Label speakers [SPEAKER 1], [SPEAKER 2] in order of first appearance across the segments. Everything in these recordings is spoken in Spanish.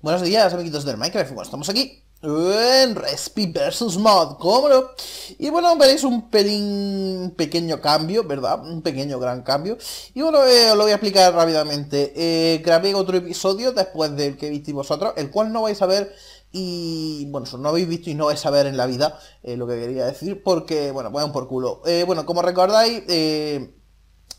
[SPEAKER 1] Buenos días amiguitos del Minecraft, bueno, estamos aquí en Respi vs Mod, ¿cómo no? Y bueno, veréis un pelín pequeño cambio, ¿verdad? Un pequeño gran cambio Y bueno, eh, os lo voy a explicar rápidamente eh, Grabé otro episodio después del que visteis vosotros El cual no vais a ver y bueno, no habéis visto y no vais a ver en la vida eh, lo que quería decir porque, bueno, vayan por culo. Eh, bueno, como recordáis, eh,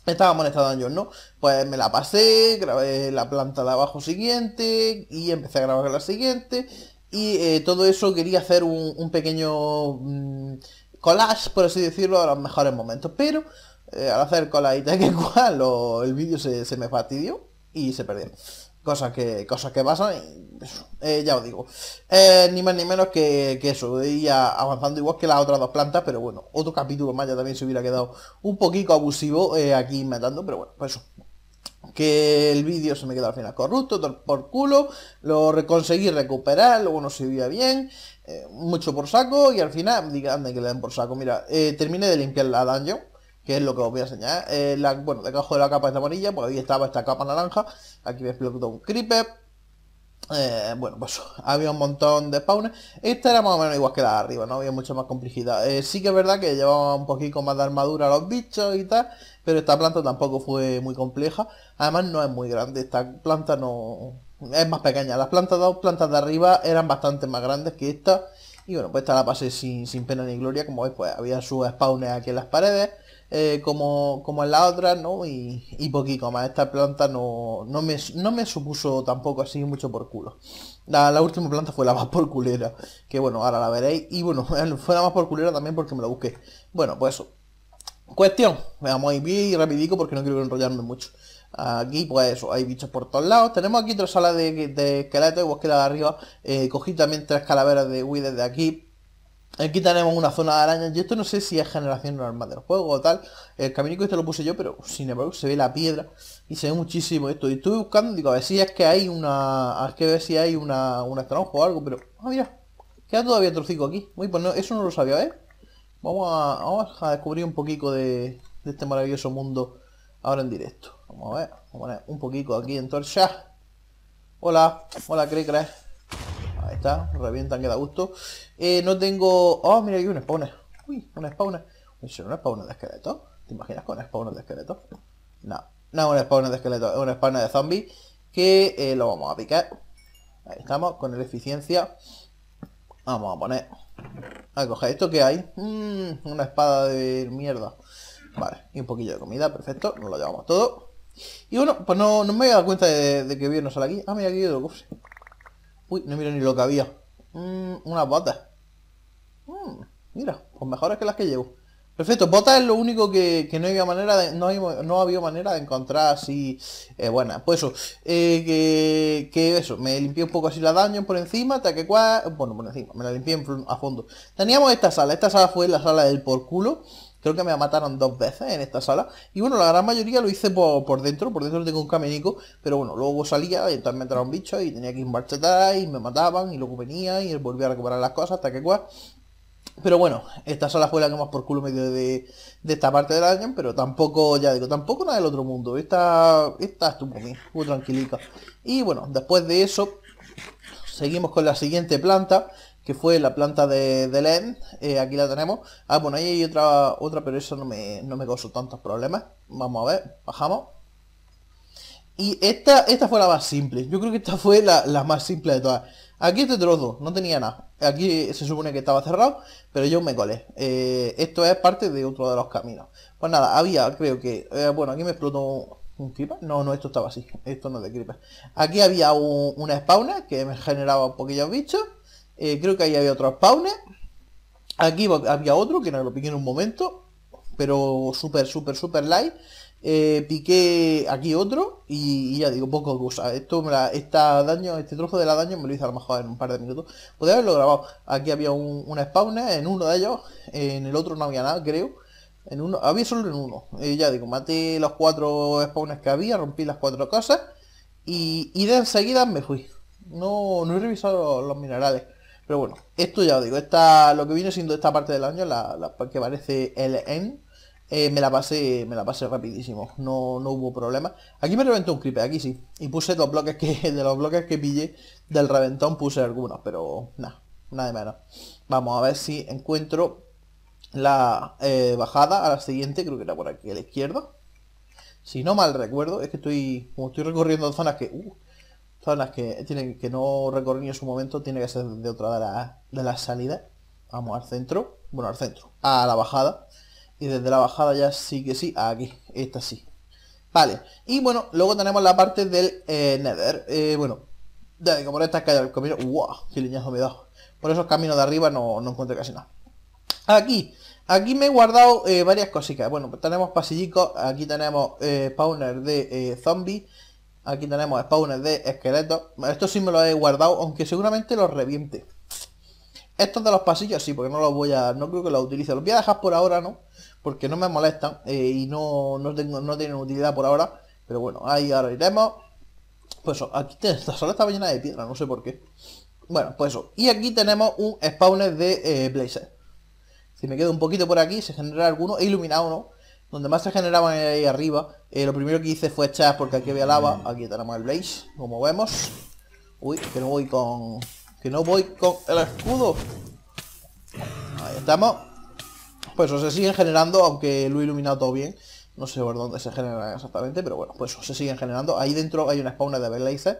[SPEAKER 1] estaba molestado en ¿no? Pues me la pasé, grabé la planta de abajo siguiente y empecé a grabar la siguiente y eh, todo eso quería hacer un, pequeño mm, collage, por así decirlo, de los mejores momentos, pero al hacer collage y tal que cual, el vídeo se, se me fastidió y se perdió. Cosas que, cosas que pasan y eh, ya os digo. Eh, ni más ni menos que, que eso, iba avanzando igual que las otras dos plantas, pero bueno, otro capítulo más ya también se hubiera quedado un poquito abusivo eh, aquí matando, pero bueno, pues eso. Que el vídeo se me quedó al final corrupto, por culo, lo conseguí recuperar, luego no se veía bien, mucho por saco y al final, digan que le den por saco. Mira, terminé de limpiar la dungeon, que es lo que os voy a enseñar. Eh, la, bueno, debajo de la capa esta amarilla, pues ahí estaba esta capa naranja. Aquí me explotó un creeper. Eh, bueno, pues había un montón de spawners. Esta era más o menos igual que la de arriba, no había mucha más complejidad. Eh, sí que es verdad que llevaba un poquito más de armadura a los bichos y tal, pero esta planta tampoco fue muy compleja. Además no es muy grande, esta planta no... es más pequeña. Las plantas, dos plantas de arriba eran bastante más grandes que esta. Y bueno, pues esta la pasé sin, sin pena ni gloria, como veis, pues había sus spawners aquí en las paredes. Eh, como, como en la otra, ¿no? Y, y poquito más. Esta planta no, no, me, no me supuso tampoco así mucho por culo. La, la, última planta fue la más por culera. Que bueno, ahora la veréis. Y bueno, fue la más por culera también porque me la busqué. Bueno, pues eso. Cuestión. Veamos ahí bien rapidico porque no quiero enrollarme mucho. Aquí pues eso, hay bichos por todos lados. Tenemos aquí otra sala de, de esqueletos, igual que la de arriba. Eh, cogí también tres calaveras de Wii de aquí Aquí tenemos una zona de arañas. Y esto no sé si es generación normal del juego o tal. El caminico este lo puse yo, pero sin embargo se ve la piedra. Y se ve muchísimo esto. Y estuve buscando, digo, a ver si es que hay una. A ver si hay una, una o algo, pero. Ah, mira. Queda todavía trocico aquí. Uy, pues no, eso no lo sabía, ¿eh? Vamos a, descubrir un poquito de, este maravilloso mundo ahora en directo. Vamos a ver. Vamos a poner un poquito aquí en torcha. Hola, hola, cree, cree está, revientan que da gusto. Eh, no tengo... Oh, mira, hay un spawner. Uy, un spawner. ¿Es un spawner de esqueleto? ¿Te imaginas con un spawner de esqueleto? No, no es un spawner de esqueleto, es un spawner de zombie que eh, lo vamos a picar. Ahí estamos, con la eficiencia. Vamos a poner... A coger esto que hay. Mm, una espada de mierda. Vale, y un poquillo de comida, perfecto. Nos lo llevamos todo. Y bueno, pues no, no me he dado cuenta de, que bien no sale aquí. Ah, mira, aquí hay otro cofre. Uy, no miro ni lo que había. Mm, unas botas. Mm, mira, pues mejores que las que llevo. Perfecto, botas es lo único que, no había manera de. No, no había manera de encontrar así. Eh. Pues eso. Eh, que, que, eso. Me limpié un poco así la daño por encima. Hasta que cual. Bueno, por encima. Me la limpié a fondo. Teníamos esta sala. Esta sala fue la sala del por culo. Creo que me mataron dos veces en esta sala. Y bueno, la gran mayoría lo hice por, dentro. Por dentro tengo un caminico. Pero bueno, luego salía y entonces me entraron bichos y tenía que marcha atrás y me mataban. Y luego venía y volvía a recuperar las cosas hasta que cual. Pero bueno, esta sala fue la que más por culo me dio de, esta parte del año, pero tampoco, ya digo, tampoco nada del otro mundo. Esta, esta estuvo bien, muy tranquilica. Y bueno, después de eso, seguimos con la siguiente planta, que fue la planta de, de LED, eh, aquí la tenemos. Ah, bueno, ahí hay otra, otra pero eso no me, no me causó tantos problemas. Vamos a ver, bajamos. Y esta, esta fue la más simple. Yo creo que esta fue la, más simple de todas. Aquí este trozo no tenía nada. Aquí se supone que estaba cerrado, pero yo me colé. Eh, esto es parte de otro de los caminos. Pues nada, había, creo que... Eh, bueno, aquí me explotó un creeper. No, no, esto estaba así. Esto no es de creeper. Aquí había un, una spawner que me generaba un poquillo bichos. Eh, creo que ahí había otro spawner. Aquí había otro que no lo piqué en un momento. Pero súper, súper, súper light. Eh, piqué aquí otro y, ya digo, poco cosa. Esto me la, daño, este trozo de la daño me lo hice a lo mejor en un par de minutos. Podría haberlo grabado. Aquí había un, spawner en uno de ellos, en el otro no había nada, creo. En uno, había solo en uno. Eh, ya digo, maté los cuatro spawners que había, rompí las cuatro cosas y de enseguida me fui. No, no he revisado los minerales. Pero bueno, esto ya os digo, esta, lo que viene siendo esta parte del año, la, la que parece el N, eh, me la pasé me la pasé rapidísimo, no, no hubo problema. Aquí me reventó un creeper, aquí sí. Y puse los bloques que, de los bloques que pillé del reventón puse algunos, pero nada, nada de menos. Vamos a ver si encuentro la eh, bajada a la siguiente, creo que era por aquí a la izquierda. Si no mal recuerdo, es que estoy, como estoy recorriendo zonas que, uh, zonas que tienen que no recorrí en su momento, tiene que ser de otra de las de la salidas. Vamos al centro, bueno al centro, a la bajada. Y desde la bajada ya sí que sí, aquí, esta sí. Vale, y bueno, luego tenemos la parte del eh, Nether. Eh, bueno, de que por estas el camino, ¡wow! ¡Qué leñazo me da! Por esos caminos de arriba no, no encuentro casi nada. Aquí, aquí me he guardado eh, varias cositas. Bueno, pues tenemos pasillicos, aquí tenemos eh, spawner de zombies. Aquí tenemos spawners de esqueletos. Esto sí me lo he guardado, aunque seguramente los reviente. Estos de los pasillos sí, porque no los voy a... No creo que los utilice. Los voy a dejar por ahora, ¿no? porque no me molestan eh, y no, no, tengo, no tienen utilidad por ahora. Pero bueno, ahí ahora iremos. Pues aquí esta sala estaba llena de piedra, no sé por qué. Bueno, pues eso. Y aquí tenemos un spawner de eh, Blazer. Si me quedo un poquito por aquí, se genera alguno. He iluminado ¿no? Donde más se generaban ahí arriba. Eh, lo primero que hice fue echar porque aquí había lava. Aquí tenemos el Blaze, como vemos. Uy, que no voy con... Que no voy con el escudo. Ahí estamos pues se siguen generando, aunque lo he iluminado todo bien. No sé por dónde se generan exactamente, pero bueno, pues se siguen generando. Ahí dentro hay una spawner de Belazer.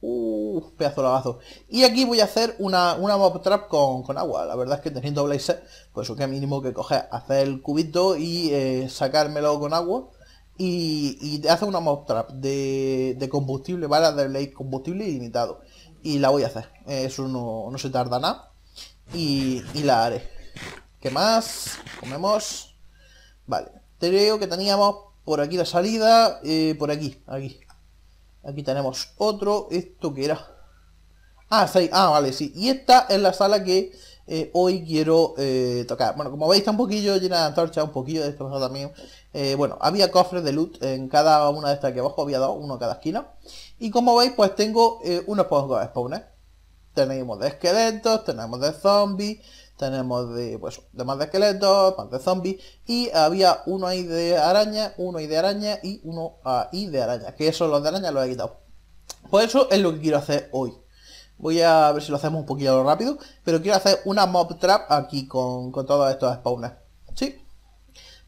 [SPEAKER 1] Uh, pedazo lavazo. Y aquí voy a hacer una, una mob trap con, agua. La verdad es que teniendo Blazer, pues que mínimo que coger, hacer el cubito y eh, sacármelo con agua. Y, y hace una mob trap de, combustible, ¿vale? De Blaze combustible ilimitado. Y la voy a hacer. Eso no, no se tarda nada. Y, y la haré. ¿Qué más? Comemos. Vale. Creo que teníamos por aquí la salida. Eh, por aquí, aquí. Aquí tenemos otro. ¿Esto que era? Ah, sí. Ah, vale, sí. Y esta es la sala que eh, hoy quiero eh, tocar. Bueno, como veis está un poquillo llena de antorcha, un poquillo de esto también. bueno, había cofres de loot en cada una de estas aquí abajo, había dos, uno en cada esquina. Y como veis, pues tengo unos pocos spawners. Tenemos de esqueletos, tenemos de zombies, tenemos de, pues, de más de esqueletos, más de zombies, y había uno ahí de araña, uno ahí de araña y uno ahí de araña, que eso los de araña los he quitado. Pues eso es lo que quiero hacer hoy. Voy a ver si lo hacemos un poquito rápido, pero quiero hacer una mob trap aquí con, todos estos spawners. ¿Sí?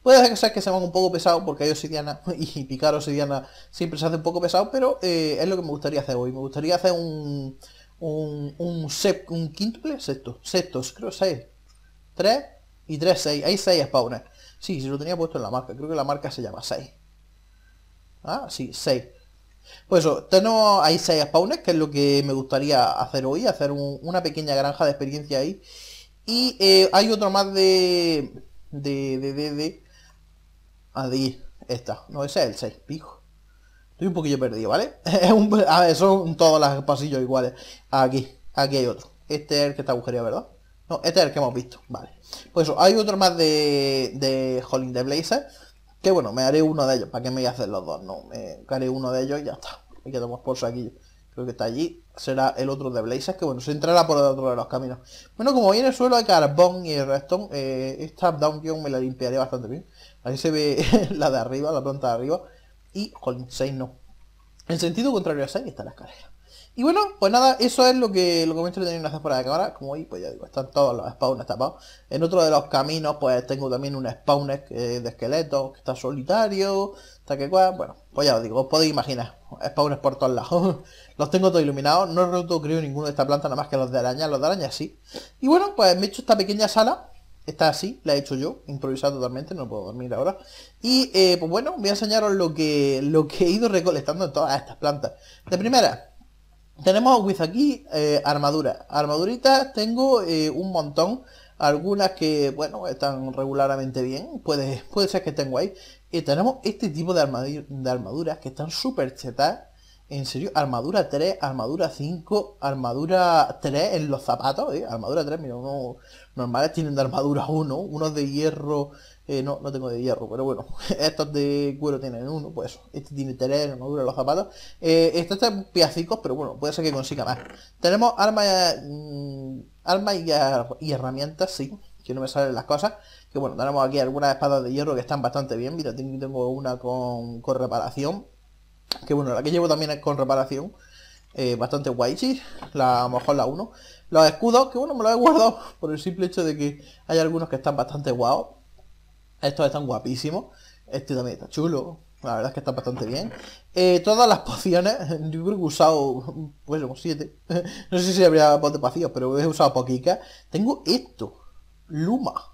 [SPEAKER 1] Puede ser que se van un poco pesados porque hay obsidiana y picar obsidiana siempre se hace un poco pesado, pero eh, es lo que me gustaría hacer hoy. Me gustaría hacer un, un, un, un quíntuple, sexto, sextos, creo 6, 3 y 3, 6, hay 6 spawners. Sí, si lo tenía puesto en la marca, creo que la marca se llama 6. Ah, sí, 6. Pues eso, tenemos ahí 6 spawners, que es lo que me gustaría hacer hoy, hacer un, una pequeña granja de experiencia ahí. Y eh, hay otro más de... De... De... De... de ah, esta. No, ese es el 6, pijo. Estoy un poquillo perdido, ¿vale? a ver, son todos los pasillos iguales. Aquí, aquí hay otro. Este es el que está agujereado, ¿verdad? No, este es el que hemos visto, vale. Pues eso, hay otro más de, de Holling de Blazer. Que bueno, me haré uno de ellos. ¿Para qué me voy los dos? No, me haré uno de ellos y ya está. Y quedamos por aquí. Creo que está allí. Será el otro de Blazer, que bueno, se entrará por el otro de los caminos. Bueno, como viene el suelo de carbón y redstone, eh, esta down me la limpiaré bastante bien. Ahí se ve la de arriba, la planta de arriba y 6 no. En sentido contrario a 6 está la escalera. Y bueno, pues nada, eso es lo que lo que me que hacer fuera de cámara. Como veis, pues ya digo, están todos los spawners tapados. En otro de los caminos, pues tengo también un spawner de esqueletos que está solitario. Hasta que bueno, pues ya os digo, os podéis imaginar. Spawners por todos lados. los tengo todos iluminados. No he roto creo ninguno de esta planta, nada más que los de araña. Los de araña sí. Y bueno, pues me he hecho esta pequeña sala Está así, la he hecho yo, improvisado totalmente, no puedo dormir ahora. Y eh, pues bueno, voy a enseñaros lo que, lo que he ido recolectando en todas estas plantas. De primera, tenemos with aquí eh, armaduras. Armaduritas tengo eh, un montón. Algunas que, bueno, están regularmente bien. Puede, puede ser que tengo ahí. Y tenemos este tipo de, armaduras, de armaduras que están súper chetadas. En serio, armadura 3, armadura 5, armadura 3 en los zapatos, ¿eh? Armadura 3, mira, normales tienen de armadura 1, unos de hierro, eh, no, no tengo de hierro, pero bueno, estos de cuero tienen uno, pues este tiene 3 armadura los zapatos. Eh, estos están piacicos, pero bueno, puede ser que consiga más. Tenemos armas, mm, armas y, herramientas, sí, que no me salen las cosas. Que bueno, tenemos aquí algunas espadas de hierro que están bastante bien. Mira, tengo una con, con reparación que bueno, la que llevo también es con reparación. Eh, bastante guay. La, mejor la 1. Los escudos, que bueno, me los he guardado por el simple hecho de que hay algunos que están bastante guapos. Estos están guapísimos. Este también está chulo. La verdad es que está bastante bien. Eh, todas las pociones, yo creo que he usado, pues como 7. no sé si habría potes vacíos, pero he usado poquitas. Tengo esto. Luma.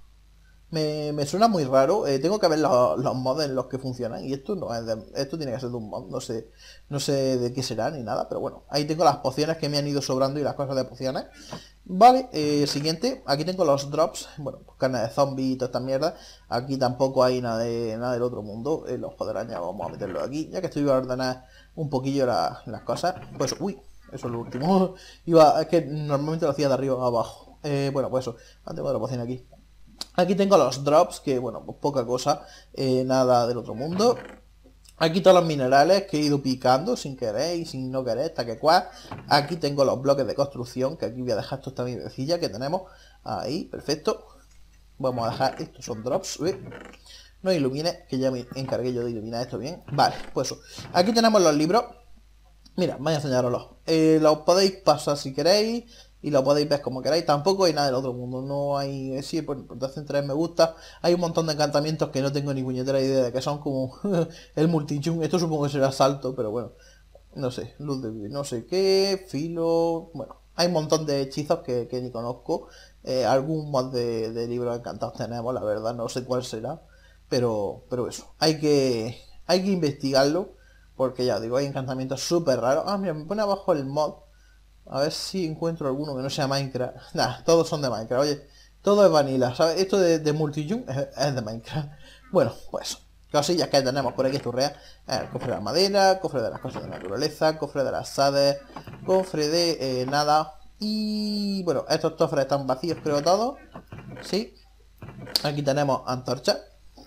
[SPEAKER 1] Me, suena muy raro. Eh, tengo que ver los, mods en los que funcionan. Y esto no es esto tiene que ser de un mod. No sé, no sé de qué será ni nada. Pero bueno, ahí tengo las pociones que me han ido sobrando y las cosas de pociones. Vale, eh, siguiente. Aquí tengo los drops. Bueno, pues carne de zombie y toda esta mierda. Aquí tampoco hay nada de nada del otro mundo. Eh, los ya vamos a meterlo aquí. Ya que estoy a ordenar un poquillo las cosas. Pues, uy, eso es lo último. Iba, es que normalmente lo hacía de arriba a abajo. Bueno, pues eso. Tengo otra poción aquí. Aquí tengo los drops, que bueno, pues poca cosa, eh, nada del otro mundo. Aquí todos los minerales que he ido picando sin querer y sin no querer, hasta que cual. Aquí tengo los bloques de construcción, que aquí voy a dejar esto esta midecilla que tenemos. Ahí, perfecto. Vamos a dejar, estos son drops. No ilumine, que ya me encargué yo de iluminar esto bien. Vale, pues. Aquí tenemos los libros. Mira, voy a enseñaroslos. Eh, los podéis pasar si queréis y lo podéis ver como queráis. Tampoco hay nada del otro mundo, no hay... Sí, por, por hacen tres me gusta. Hay un montón de encantamientos que no tengo ni puñetera idea de que son como el multichum. Esto supongo que será salto, pero bueno. No sé, luz de no sé qué, filo... Bueno, hay un montón de hechizos que, ni conozco. Eh, algún mod de, de libros encantados tenemos, la verdad, no sé cuál será. Pero, pero eso, hay que, hay que investigarlo. Porque ya digo, hay encantamientos súper raros. Ah, mira, me pone abajo el mod a ver si encuentro alguno que no sea Minecraft. Nah, todos son de Minecraft. Oye, todo es vanilla, ¿sabes? Esto de, de Multijum es, de Minecraft. Bueno, pues, cosillas que tenemos por aquí esturrea. El cofre de la madera, cofre de las cosas de naturaleza, cofre de las sades, cofre de eh, nada. Y bueno, estos cofres están vacíos creo todos. Sí. Aquí tenemos antorchas,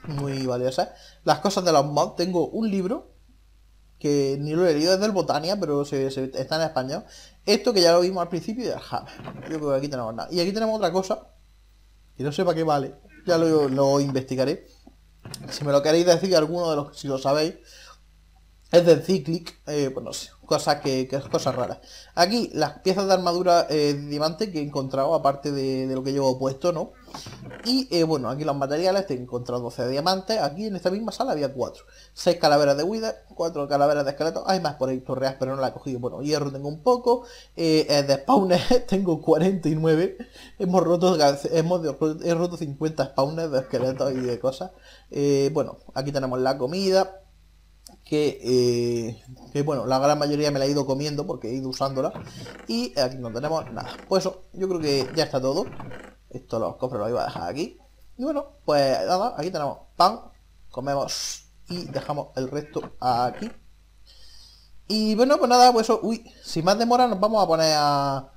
[SPEAKER 1] muy valiosas. Las cosas de los mods, tengo un libro que ni lo he leído, es del Botania, pero se, está en español. Esto que ya lo vimos al principio y aquí tenemos nada. Y aquí tenemos otra cosa, que no sé para qué vale. Ya lo, investigaré. Si me lo queréis decir, alguno de los, si lo sabéis, es del Cyclic, eh, pues no sé, cosas que, que, cosas raras. Aquí las piezas de armadura eh, diamante que he encontrado, aparte de, lo que llevo puesto, ¿no? Y eh, bueno, aquí los materiales, he encontrado 12 diamantes, aquí en esta misma sala había 4. 6 calaveras de Wither, 4 calaveras de esqueleto, hay más por ahí torreas, pero no la he cogido. Bueno, hierro tengo un poco, eh, de spawners tengo 49, hemos roto, hemos, he roto 50 spawners de esqueletos y de cosas. bueno, aquí tenemos la comida, eh, que, bueno, la gran mayoría me la he ido comiendo porque he ido usándola. Y aquí no tenemos nada. Pues eso, yo creo que ya está todo. Esto los cofres los iba a dejar aquí. Y bueno, pues nada, aquí tenemos pan, comemos y dejamos el resto aquí. Y bueno, pues nada, pues eso, uy, sin más demora nos vamos a poner a...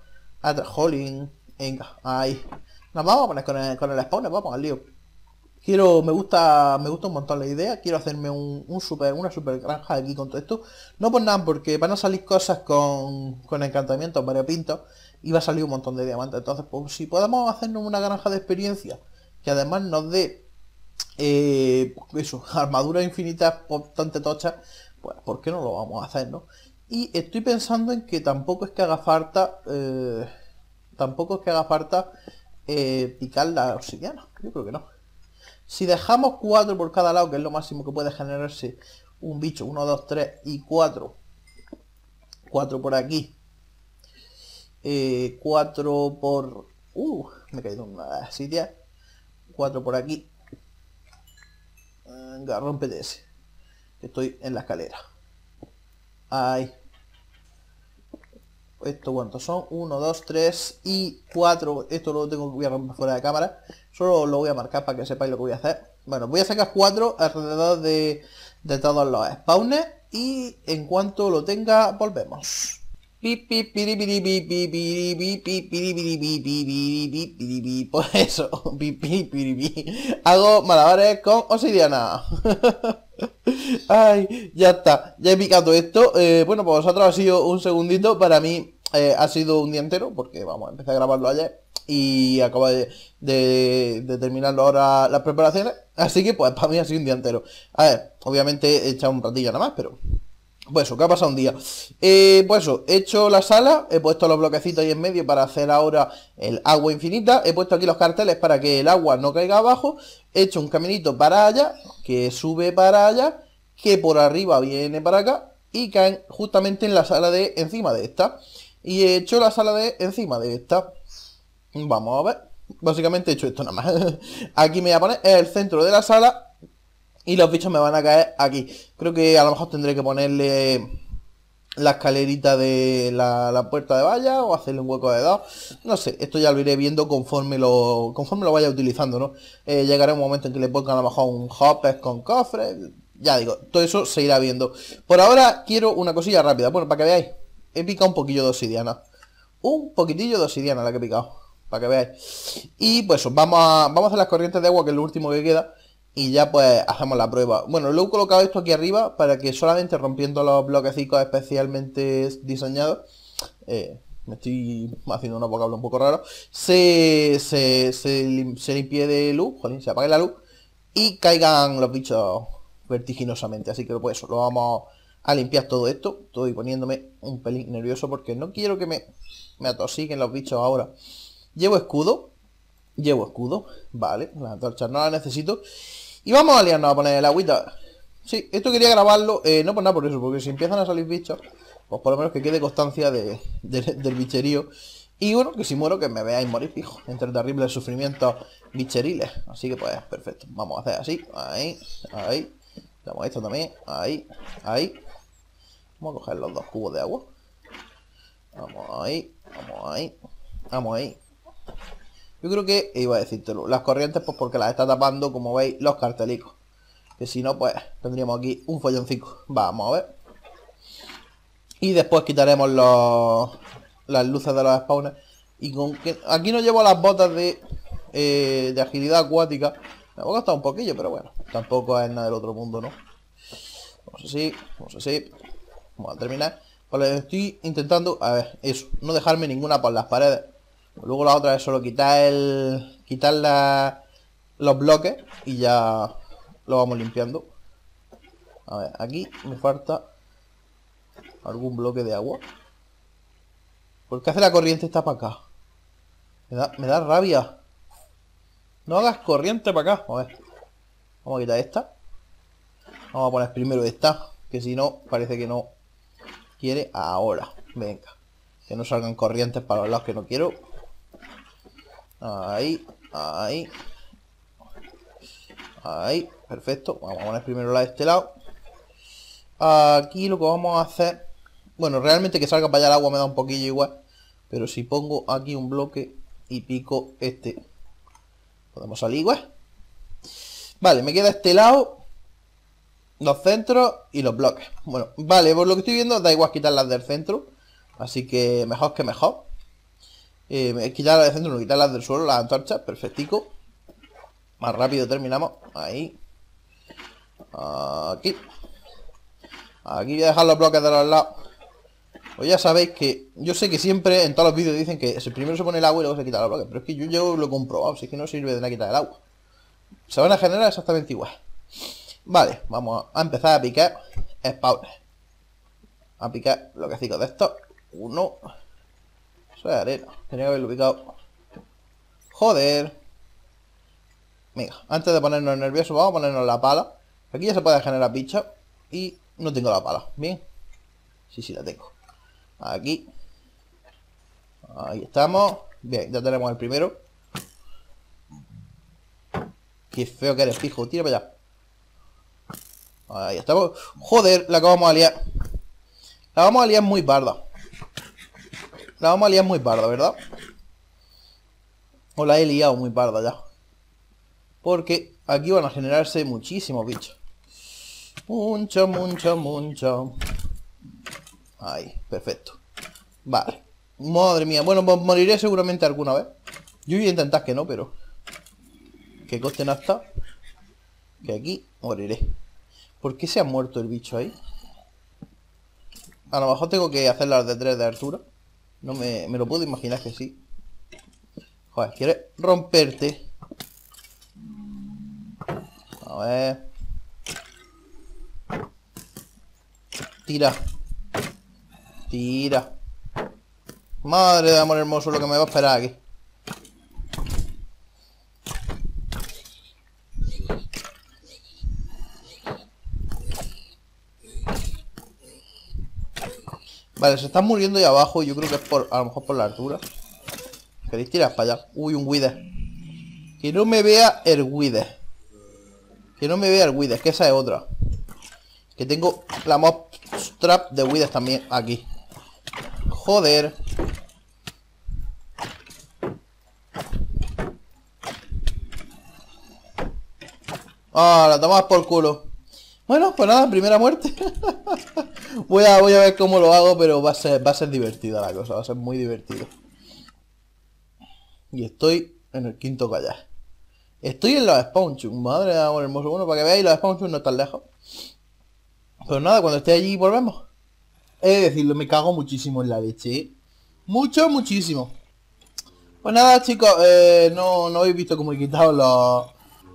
[SPEAKER 1] A Holling, venga, ahí. Nos vamos a poner con el, con el spawner, vamos al lío. Quiero, me gusta, me gusta un montón la idea, quiero hacerme un, super, una super granja aquí con todo esto. No por nada, porque van a salir cosas con, con encantamientos variopintos y va a salir un montón de diamantes. Entonces, pues si podemos hacernos una granja de experiencia que además nos dé eh, eso, armadura infinita bastante tocha, pues ¿por qué no lo vamos a hacer, no? Y estoy pensando en que tampoco es que haga falta, eh, tampoco es que haga falta eh, picar la obsidiana. Yo creo que no. Si dejamos 4 por cada lado, que es lo máximo que puede generarse un bicho, 1, 2, 3 y 4. 4 por aquí. 4 eh, por... Uh, me he caído en una sitio. 4 por aquí. Venga, rompete ese. Estoy en la escalera. Ahí. ¿Esto cuántos son? 1, 2, 3 y 4. Esto lo tengo que voy a fuera de cámara. Solo lo voy a marcar para que sepáis lo que voy a hacer. Bueno, voy a sacar 4 alrededor de, de todos los spawners. y en cuanto lo tenga volvemos. Pues eso, hago malabares con obsidiana. Ay, ya está, ya he picado esto. Eh, bueno, pues vosotros ha sido un segundito, para mí eh, ha sido un día entero, porque vamos, empecé a grabarlo ayer y acabo de, terminarlo ahora las preparaciones. Así que pues para mí ha sido un día entero. A ver, obviamente he echado un ratillo nada más, pero pues eso, ¿qué ha pasado un día? Eh, pues eso, he hecho la sala, he puesto los bloquecitos ahí en medio para hacer ahora el agua infinita, he puesto aquí los carteles para que el agua no caiga abajo, he hecho un caminito para allá, que sube para allá, que por arriba viene para acá, y caen justamente en la sala de encima de esta. Y he hecho la sala de encima de esta. Vamos a ver. Básicamente he hecho esto nada más. aquí me voy a poner el centro de la sala y los bichos me van a caer aquí. Creo que a lo mejor tendré que ponerle la escalerita de la, puerta de valla o hacerle un hueco de dos. No sé, esto ya lo iré viendo conforme lo, conforme lo vaya utilizando, ¿no? Eh, llegará un momento en que le pongan a lo mejor un hopper con cofre. Ya digo, todo eso se irá viendo. Por ahora quiero una cosilla rápida. Bueno, para que veáis, he picado un poquillo de obsidiana. Un poquitillo de obsidiana la que he picado. Para que veáis. Y pues vamos a, vamos a hacer las corrientes de agua, que es lo último que queda y ya pues hacemos la prueba. Bueno, lo he colocado esto aquí arriba para que solamente rompiendo los bloquecitos especialmente diseñados, eh, me estoy haciendo una vocablo un poco raro, se, se, se, limpie de luz, jolín, se apague la luz y caigan los bichos vertiginosamente. Así que pues lo vamos a limpiar todo esto. Estoy poniéndome un pelín nervioso porque no quiero que me, me atosiguen los bichos ahora. Llevo escudo. Llevo escudo. Vale, la antorcha no la necesito. Y vamos a liarnos a poner el agüita. Sí, esto quería grabarlo, eh, no por nada por eso, porque si empiezan a salir bichos, pues por lo menos que quede constancia del bicherío. Y bueno, que si muero, que me veáis morir fijo, entre terribles sufrimientos bicheriles. Así que pues, perfecto. Vamos a hacer así, ahí, ahí. Damos esto también, ahí, ahí. Vamos a coger los dos cubos de agua. Vamos ahí, vamos ahí, vamos ahí. Yo creo que, iba a decírtelo, las corrientes pues porque las está tapando, como veis, los cartelicos. Que si no, pues tendríamos aquí un folloncito. Vamos a ver. Y después quitaremos los, las luces de los spawners. Y con que aquí no llevo las botas de, eh, de agilidad acuática. Me va a costar un poquillo, pero bueno, tampoco es nada del otro mundo, ¿no? Vamos así, vamos así. Vamos a terminar. Pues estoy intentando, a ver, eso, no dejarme ninguna por las paredes. Luego la otra es solo quitar el. quitar la, los bloques y ya lo vamos limpiando. A ver, aquí me falta algún bloque de agua. ¿Por qué hace la corriente está para acá? Me da, me da rabia. No hagas corriente para acá. A ver. Vamos a quitar esta. Vamos a poner primero esta. Que si no, parece que no quiere ahora. Venga. Que no salgan corrientes para los lados que no quiero. Ahí, ahí. Ahí, perfecto. Vamos a poner primero la de este lado. Aquí lo que vamos a hacer... Bueno, realmente que salga para allá el agua me da un poquillo igual. Pero si pongo aquí un bloque y pico este... Podemos salir igual. Vale, me queda este lado. Los centros y los bloques. Bueno, vale, por lo que estoy viendo da igual quitar las del centro. Así que mejor que mejor. Eh, quitar las de centro, no quitar las del suelo, las antorchas, perfectico. Más rápido terminamos. Ahí. Aquí. Aquí voy a dejar los bloques de los lados. Pues ya sabéis que yo sé que siempre en todos los vídeos dicen que primero se pone el agua y luego se quita los bloques. Pero es que yo, yo lo he comprobado, si es que no sirve de nada quitar el agua. Se van a generar exactamente igual. Vale, vamos a empezar a picar spawner. A picar bloquecitos de estos. Uno. Eso es arena. Tenía que haberlo ubicado. Joder. Venga, antes de ponernos nerviosos, vamos a ponernos la pala. Aquí ya se puede generar bichos. Y no tengo la pala. Bien. Sí, sí, la tengo. Aquí. Ahí estamos. Bien, ya tenemos el primero. Qué feo que eres, fijo. Tira para allá. Ahí estamos. Joder, la que vamos a liar. La vamos a liar muy parda. La vamos a liar muy parda, ¿verdad? O la he liado muy parda ya. Porque aquí van a generarse muchísimos bichos. Mucho, mucho, mucho. Ahí, perfecto. Vale. Madre mía. Bueno, moriré seguramente alguna vez. Yo voy a intentar que no, pero... Que costen hasta... Que aquí moriré. ¿Por qué se ha muerto el bicho ahí? A lo mejor tengo que hacer las de 3 de altura. No me, me lo puedo imaginar que sí. Joder, quiere romperte. A ver. Tira. Tira. Madre de amor hermoso lo que me va a esperar aquí. Vale, se están muriendo ahí abajo. Yo creo que es por, a lo mejor por la altura. ¿Queréis tirar para allá? Uy, un Wither. Que no me vea el Wither. Que no me vea el Wither, que esa es otra. Que tengo la mob trap de Wither también aquí. Joder. Ah, la tomas por culo. Bueno, pues nada, primera muerte. voy, a, voy a ver cómo lo hago, pero va a ser, va a ser divertida la cosa, va a ser muy divertido. Y estoy en el quinto callar. Estoy en los spawnchun, madre de amor hermoso. Bueno, para que veáis, los spawnchun no están lejos. Pero nada, cuando esté allí volvemos. He de decirlo, me cago muchísimo en la leche. ¿eh? Mucho, muchísimo. Pues nada, chicos, eh, no, no habéis visto cómo he quitado los,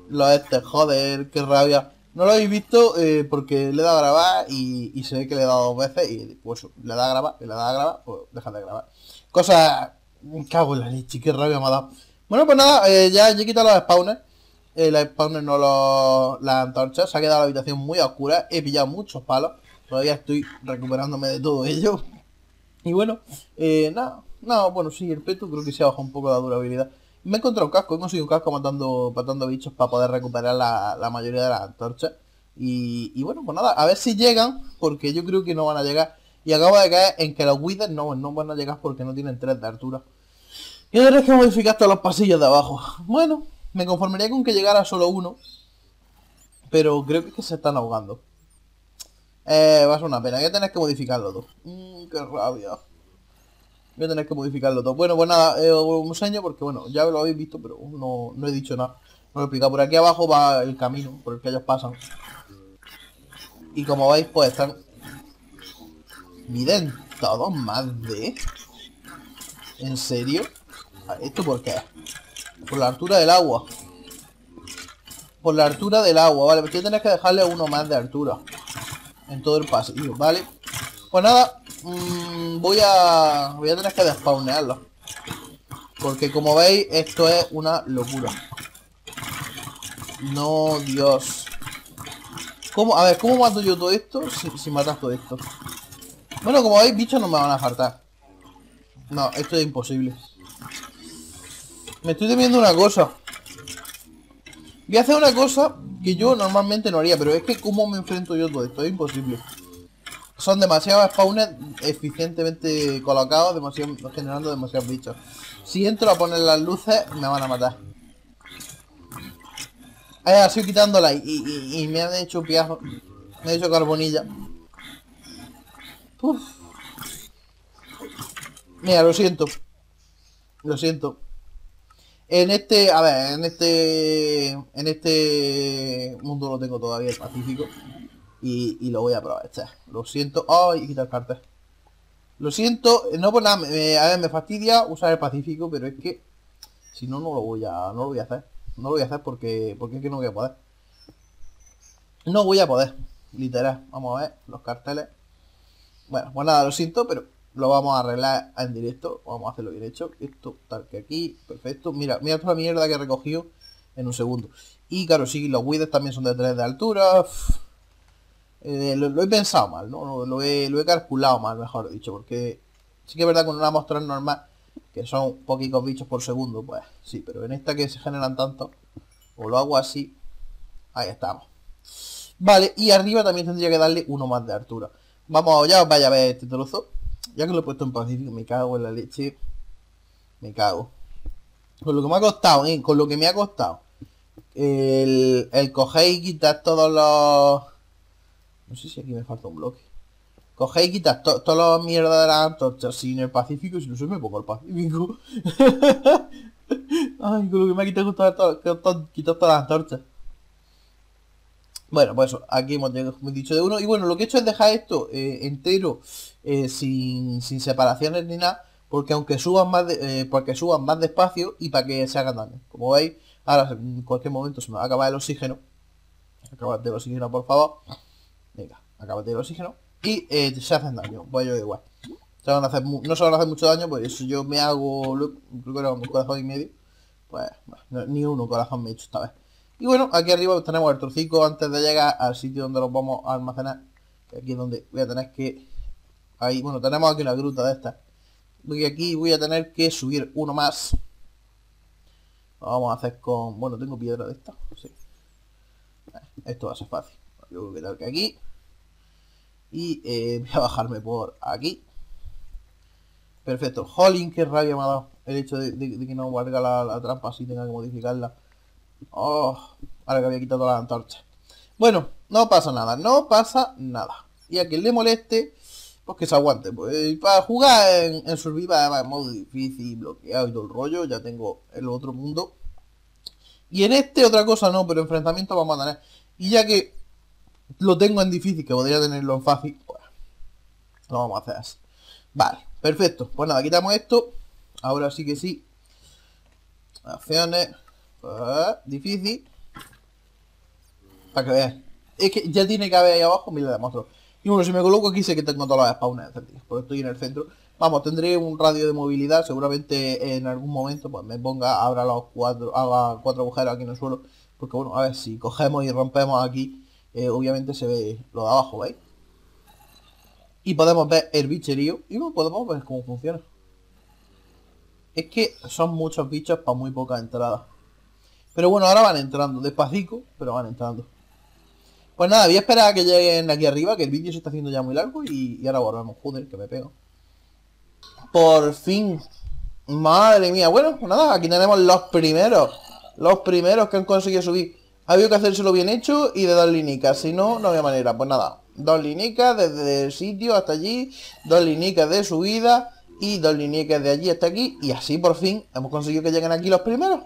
[SPEAKER 1] los este. Joder, qué rabia. No lo habéis visto eh, porque le he dado a grabar y, se ve que le he dado dos veces y pues le da a grabar, le da a grabar, pues deja de grabar. Cosa... Me cago en la leche, qué rabia me ha dado. Bueno, pues nada, eh, ya, he quitado los spawners. Eh, los spawners no los... las antorchas. Se ha quedado la habitación muy oscura. He pillado muchos palos. Todavía estoy recuperándome de todo ello. Y bueno, eh, nada, nada, bueno, sí, el peto creo que se ha bajado un poco la durabilidad. Me he encontrado un casco, he conseguido un casco matando, matando bichos para poder recuperar la, mayoría de las antorchas. Y, bueno, pues nada, a ver si llegan, porque yo creo que no van a llegar. Y acabo de caer en que los Withers no, no van a llegar porque no tienen 3 de altura. Y tendré que modificar todos los pasillos de abajo. Bueno, me conformaría con que llegara solo uno. Pero creo que, es que se están ahogando. Eh, va a ser una pena. Voy a tener que modificarlo todo. Mmm, qué rabia. Voy a tener que modificarlo todo. Bueno, pues nada, eh, os enseño porque, bueno, ya lo habéis visto, pero no, no he dicho nada. No lo he explicado. Por aquí abajo va el camino por el que ellos pasan. Y como veis, pues están... Miren, todos más de... ¿En serio? ¿Esto por qué? Por la altura del agua. Por la altura del agua, vale. Porque tener que dejarle uno más de altura. En todo el pasillo, ¿vale? Pues nada, mmm, voy a voy a tener que despawnearlo. Porque como veis, esto es una locura. No, Dios. ¿Cómo? A ver, ¿cómo mato yo todo esto si, si matas todo esto? Bueno, como veis, bichos no me van a faltar. No, esto es imposible. Me estoy temiendo una cosa. Voy a hacer una cosa que yo normalmente no haría, pero es que cómo me enfrento yo todo esto, es imposible. Son demasiados spawners eficientemente colocados, generando demasiados bichos. Si entro a poner las luces, me van a matar. Eh, sido quitándola y, me han hecho piajo. Me han hecho carbonilla. Mira, lo siento. Lo siento. En este, a ver, en este, en este mundo lo tengo todavía el Pacífico y, lo voy a aprovechar. Lo siento, ay, quitar cartas. Lo siento, no por nada, me, a ver, me fastidia usar el Pacífico, pero es que si no, no lo voy a, no lo voy a hacer. No lo voy a hacer porque, porque es que no voy a poder. No voy a poder, literal. Vamos a ver los carteles. Bueno, pues nada, lo siento, pero lo vamos a arreglar en directo. Vamos a hacerlo bien hecho. Esto tal que aquí. Perfecto. Mira, mira toda la mierda que he recogido en un segundo. Y claro, sí, los widgets también son de 3 de altura. Eh, lo, he pensado mal, ¿no? Lo he, calculado mal, mejor dicho. Porque sí que es verdad con una muestra normal, que son poquitos bichos por segundo, pues sí. Pero en esta que se generan tanto, o lo hago así. Ahí estamos. Vale, y arriba también tendría que darle uno más de altura. Vamos, ya os vaya a ver este trozo. Ya que lo he puesto en pacífico, me cago en la leche. Me cago. Con lo que me ha costado, ¿eh? Con lo que me ha costado. El, el coger y quitar todos los... No sé si aquí me falta un bloque. Cogéis y quitas todas las mierdas de las antorchas sin el Pacífico, si no se me pongo el Pacífico. Ay, con lo que me ha quitado quitar todas las antorchas. Bueno, pues aquí hemos dicho de uno. Y bueno, lo que he hecho es dejar esto eh, entero, eh, sin, sin, separaciones ni nada, porque aunque suban más de, eh, porque suban más despacio y para que se hagan daño. Como veis, ahora en cualquier momento se me va a acabar el oxígeno. Acabate el oxígeno, por favor. Venga, acabate el oxígeno. Y se hacen daño. Pues yo igual. Se van a hacer, no se van a hacer mucho daño, pues si yo me hago, creo que era un corazón y medio. Pues ni uno corazón me he hecho esta vez. Y bueno, aquí arriba tenemos el trocico antes de llegar al sitio donde los vamos a almacenar. aquí es donde voy a tener que... Ahí, bueno, tenemos aquí una gruta de estas. Y aquí voy a tener que subir uno más. Lo vamos a hacer con... Bueno, tengo piedra de esta. Sí. Esto va a ser fácil. Yo quitar que aquí. Y eh, voy a bajarme por aquí. Perfecto. Jolín, qué rabia me ha dado el hecho de, que no valga la, trampa así, tenga que modificarla. Oh, ahora que había quitado la antorcha. Bueno, no pasa nada, no pasa nada. Y a quien le moleste, pues que se aguante. Pues para jugar en, en Survival, en modo difícil, bloqueado y todo el rollo, ya tengo el otro mundo. Y en este otra cosa no, pero enfrentamiento vamos a tener. Y ya que lo tengo en difícil, que podría tenerlo en fácil, lo vamos a hacer así. Vale, perfecto. Pues nada, quitamos esto. Ahora sí que sí. Acciones. Ah, difícil. Para que veas. Es que ya tiene que haber ahí abajo, mira, le demuestro. Y bueno, si me coloco aquí sé que tengo todas las spawners encendidas, porque estoy en el centro. Vamos, tendré un radio de movilidad, seguramente en algún momento pues me ponga, abra los cuatro, haga cuatro agujeros aquí en el suelo. Porque bueno, a ver, si cogemos y rompemos aquí, eh, obviamente se ve lo de abajo, ¿veis? Y podemos ver el bicherío y podemos ver cómo funciona. Es que son muchos bichos para muy poca entrada. Pero bueno, ahora van entrando, despacito, pero van entrando. Pues nada, voy a esperar a que lleguen aquí arriba, que el vídeo se está haciendo ya muy largo y, ahora volvemos. Joder, que me pego. Por fin. Madre mía. Bueno, pues nada, aquí tenemos los primeros. Los primeros que han conseguido subir. Ha habido que hacérselo bien hecho y de dos linicas. Si no, no había manera. Pues nada, dos linicas desde el sitio hasta allí. Dos linicas de subida. Y dos linicas de allí hasta aquí. Y así por fin hemos conseguido que lleguen aquí los primeros.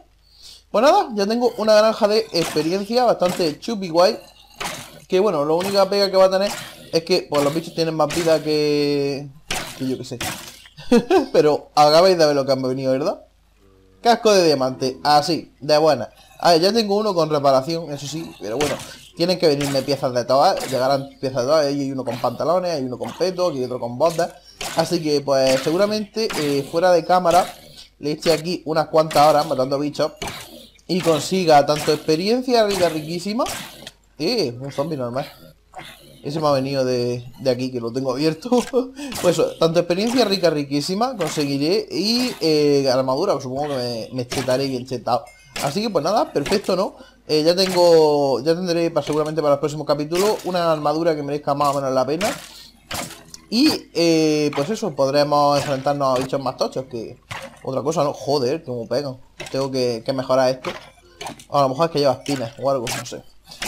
[SPEAKER 1] Pues nada, ya tengo una granja de experiencia bastante chupi guay. Que bueno, la única pega que va a tener es que pues, los bichos tienen más vida que... que yo que sé. Pero acabáis de ver lo que han venido, ¿verdad? Casco de diamante, así, de buena. A ver, ya tengo uno con reparación, eso sí, pero bueno, tienen que venirme piezas de todas, llegarán piezas de todas, hay uno con pantalones, hay uno con peto, y otro con botas. Así que pues seguramente eh, fuera de cámara le eché aquí unas cuantas horas matando bichos y consiga tanto experiencia rica riquísima. Eh, un zombie normal. Ese me ha venido de, aquí, que lo tengo abierto. pues tanto experiencia rica riquísima conseguiré y eh, armadura, supongo que me, me chetaré bien chetado. Así que pues nada, perfecto, ¿no? Eh, ya tengo, ya tendré para, seguramente para los próximos capítulos una armadura que merezca más o menos la pena. Y eh, pues eso, podremos enfrentarnos a bichos más tochos que otra cosa, ¿no? Joder, como pegan. Tengo que, mejorar esto. a lo mejor es que lleva espinas o algo, no sé.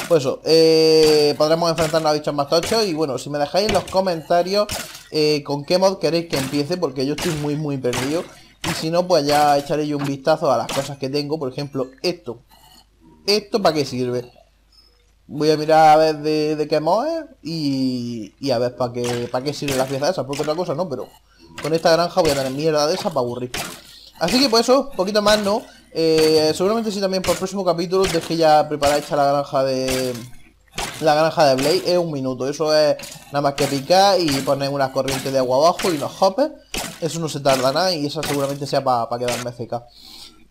[SPEAKER 1] Pues eso, eh, podremos enfrentarnos a bichos más tochos y bueno, si me dejáis en los comentarios con qué mod queréis que empiece, porque yo estoy muy muy perdido. Y si no, pues ya echaré yo un vistazo a las cosas que tengo, por ejemplo, esto. ¿Esto para qué sirve? Voy a mirar a ver de, qué mod es y, y a ver para qué, para qué sirven las piezas esas, porque otra cosa no, pero con esta granja voy a tener mierda de esa para aburrir. Así que pues eso, poquito más, ¿no? Eh, seguramente sí también por el próximo capítulo deje ya preparada hecha la granja de... La granja de Blade es un minuto, eso es nada más que picar y poner unas corrientes de agua abajo y unos hoppers. Eso no se tarda nada y eso seguramente sea para quedarme seca.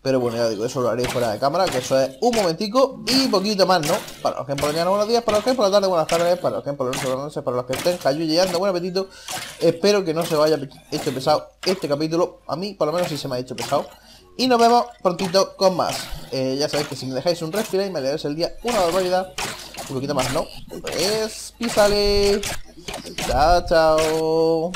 [SPEAKER 1] Pero bueno, ya digo, eso lo haré fuera de cámara, que eso es un momentico y poquito más, ¿no? Para los que por la mañana, buenos días, para los que por la tarde, buenas tardes, para los que por la noche, buenas noches, para los que estén llegando buen apetito. Espero que no se vaya hecho pesado este capítulo, a mí por lo menos sí se me ha hecho pesado. Y nos vemos prontito con más. Eh, ya sabéis que si me dejáis un respiro y me leéis el día una barbaridad, un poquito más, ¿no? Pues. Chao, chao.